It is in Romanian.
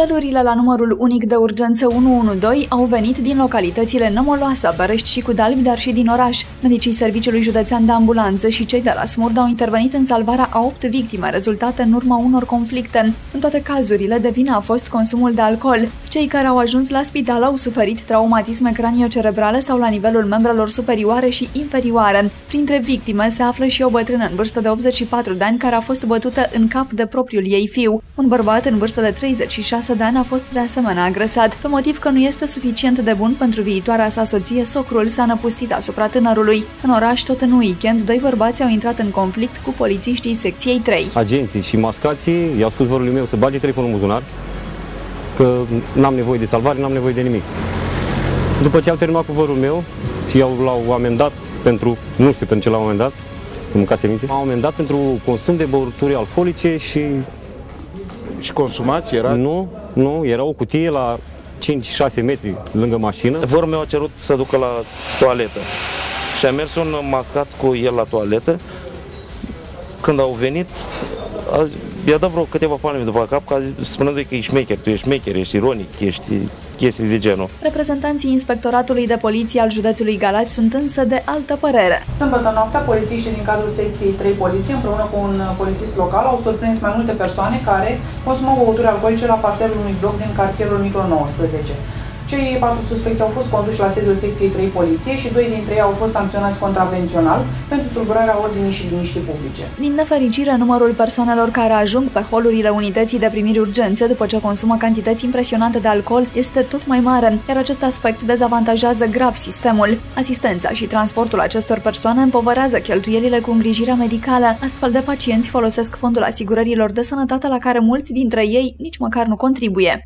Apelurile la numărul unic de urgență 112 au venit din localitățile Nămoloasa, Bărești și Cudalbi, dar și din oraș. Medicii Serviciului Județean de Ambulanță și cei de la Smurd au intervenit în salvarea a 8 victime rezultate în urma unor conflicte. În toate cazurile, de vină a fost consumul de alcool. Cei care au ajuns la spital au suferit traumatisme craniocerebrale sau la nivelul membrelor superioare și inferioare. Printre victime se află și o bătrână în vârstă de 84 de ani care a fost bătută în cap de propriul ei fiu. Un bărbat în vârstă de 36 de ani a fost de asemenea agresat. Pe motiv că nu este suficient de bun pentru viitoarea sa soție, socrul s-a năpustit asupra tânărului. În oraș, tot în weekend, doi bărbați au intrat în conflict cu polițiștii secției 3. Agenții și mascații i-au spus vărului meu să bage telefonul în buzunar, că n-am nevoie de salvare, n-am nevoie de nimic. După ce au terminat cu vărul meu și i-au, l-au amendat pentru, nu știu pentru ce l-au amendat, că mâncase mințe, m-au amendat pentru consum de băuturi alcoolice și Și consumați era? nu, nu, era o cutie la 5-6 metri lângă mașină. Vorul meu a cerut să ducă la toaletă și a mers un mascat cu el la toaletă. Când au venit, a, i-a dat vreo câteva palme după cap, ca spunându-i că ești șmecher, tu ești șmecher, ești ironic, ești chestii de genul. Reprezentanții Inspectoratului de Poliție al județului Galați sunt însă de altă părere. Sâmbătă noaptea, polițiștii din cadrul secției 3 poliție, împreună cu un polițist local, au surprins mai multe persoane care consumau băuturi alcoolice la parterul unui bloc din cartierul Micro 19. Cei patru suspecți au fost conduși la sediul secției 3 poliție și doi dintre ei au fost sancționați contravențional pentru tulburarea ordinii și liniștii publice. Din nefericire, numărul persoanelor care ajung pe holurile unității de primiri urgențe după ce consumă cantități impresionante de alcool este tot mai mare, iar acest aspect dezavantajează grav sistemul. Asistența și transportul acestor persoane împovărează cheltuielile cu îngrijirea medicală, astfel de pacienți folosesc fondul asigurărilor de sănătate la care mulți dintre ei nici măcar nu contribuie.